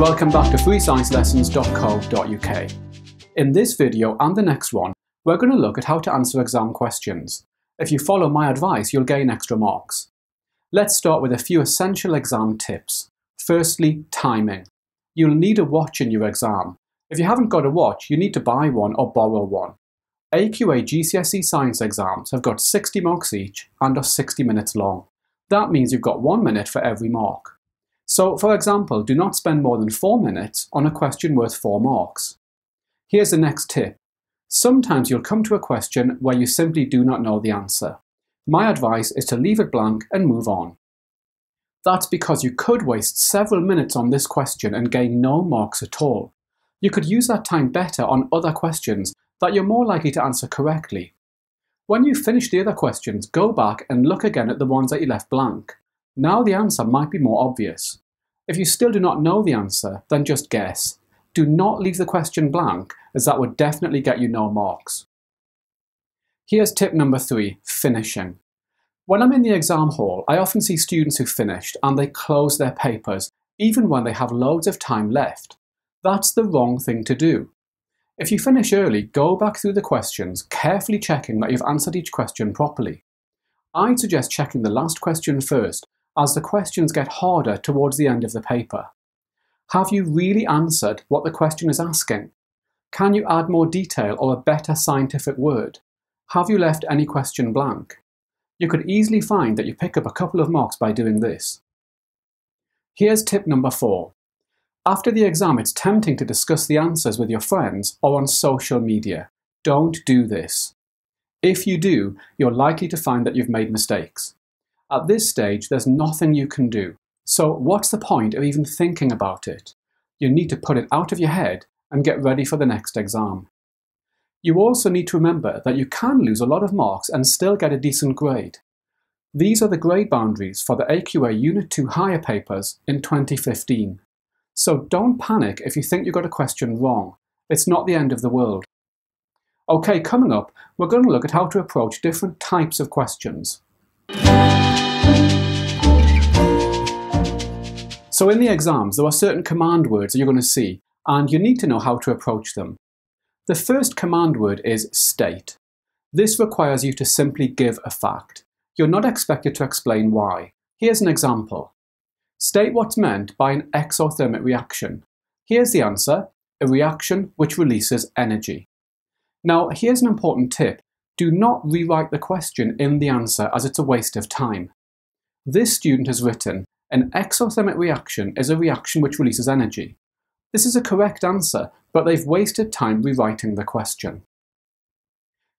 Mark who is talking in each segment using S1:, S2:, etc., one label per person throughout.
S1: welcome back to freesciencelessons.co.uk. In this video and the next one, we're going to look at how to answer exam questions. If you follow my advice, you'll gain extra marks. Let's start with a few essential exam tips. Firstly, timing. You'll need a watch in your exam. If you haven't got a watch, you need to buy one or borrow one. AQA GCSE science exams have got 60 marks each and are 60 minutes long. That means you've got one minute for every mark. So, for example, do not spend more than 4 minutes on a question worth 4 marks. Here's the next tip. Sometimes you'll come to a question where you simply do not know the answer. My advice is to leave it blank and move on. That's because you could waste several minutes on this question and gain no marks at all. You could use that time better on other questions that you're more likely to answer correctly. When you finish the other questions, go back and look again at the ones that you left blank. Now the answer might be more obvious. If you still do not know the answer, then just guess. Do not leave the question blank, as that would definitely get you no marks. Here's tip number three, finishing. When I'm in the exam hall, I often see students who finished and they close their papers, even when they have loads of time left. That's the wrong thing to do. If you finish early, go back through the questions, carefully checking that you've answered each question properly. I'd suggest checking the last question first as the questions get harder towards the end of the paper. Have you really answered what the question is asking? Can you add more detail or a better scientific word? Have you left any question blank? You could easily find that you pick up a couple of marks by doing this. Here's tip number four. After the exam, it's tempting to discuss the answers with your friends or on social media. Don't do this. If you do, you're likely to find that you've made mistakes. At this stage, there's nothing you can do. So what's the point of even thinking about it? You need to put it out of your head and get ready for the next exam. You also need to remember that you can lose a lot of marks and still get a decent grade. These are the grade boundaries for the AQA Unit 2 higher papers in 2015. So don't panic if you think you got a question wrong. It's not the end of the world. Okay, coming up, we're going to look at how to approach different types of questions. So in the exams, there are certain command words that you're going to see, and you need to know how to approach them. The first command word is state. This requires you to simply give a fact. You're not expected to explain why. Here's an example. State what's meant by an exothermic reaction. Here's the answer, a reaction which releases energy. Now, here's an important tip. Do not rewrite the question in the answer as it's a waste of time. This student has written, an exothermic reaction is a reaction which releases energy. This is a correct answer, but they've wasted time rewriting the question.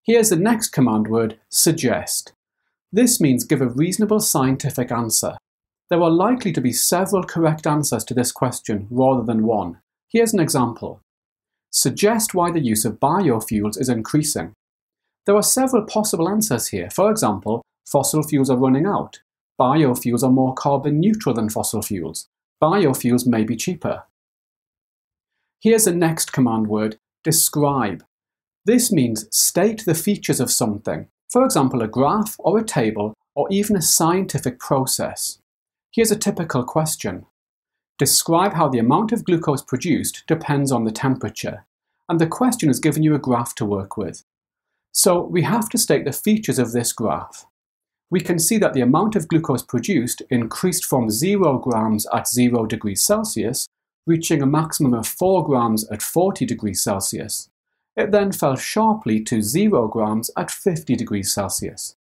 S1: Here's the next command word, suggest. This means give a reasonable scientific answer. There are likely to be several correct answers to this question rather than one. Here's an example. Suggest why the use of biofuels is increasing. There are several possible answers here. For example, fossil fuels are running out. Biofuels are more carbon neutral than fossil fuels. Biofuels may be cheaper. Here's the next command word, describe. This means state the features of something, for example a graph or a table or even a scientific process. Here's a typical question. Describe how the amount of glucose produced depends on the temperature, and the question has given you a graph to work with. So we have to state the features of this graph we can see that the amount of glucose produced increased from 0 grams at 0 degrees Celsius, reaching a maximum of 4 grams at 40 degrees Celsius. It then fell sharply to 0 grams at 50 degrees Celsius.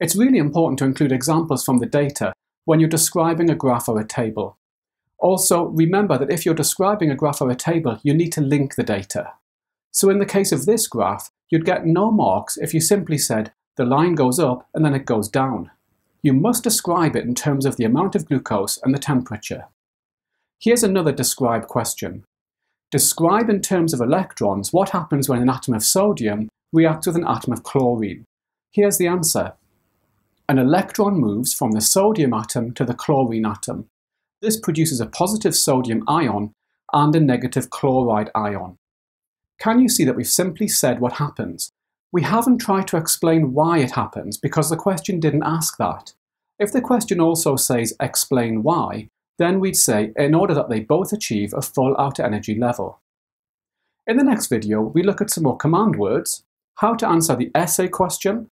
S1: It's really important to include examples from the data when you're describing a graph or a table. Also, remember that if you're describing a graph or a table, you need to link the data. So in the case of this graph, you'd get no marks if you simply said, the line goes up and then it goes down. You must describe it in terms of the amount of glucose and the temperature. Here's another describe question. Describe in terms of electrons what happens when an atom of sodium reacts with an atom of chlorine. Here's the answer. An electron moves from the sodium atom to the chlorine atom. This produces a positive sodium ion and a negative chloride ion. Can you see that we've simply said what happens? We haven't tried to explain why it happens because the question didn't ask that. If the question also says explain why, then we'd say in order that they both achieve a full outer energy level. In the next video, we look at some more command words, how to answer the essay question,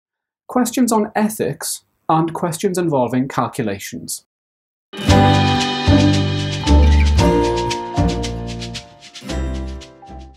S1: questions on ethics, and questions involving calculations.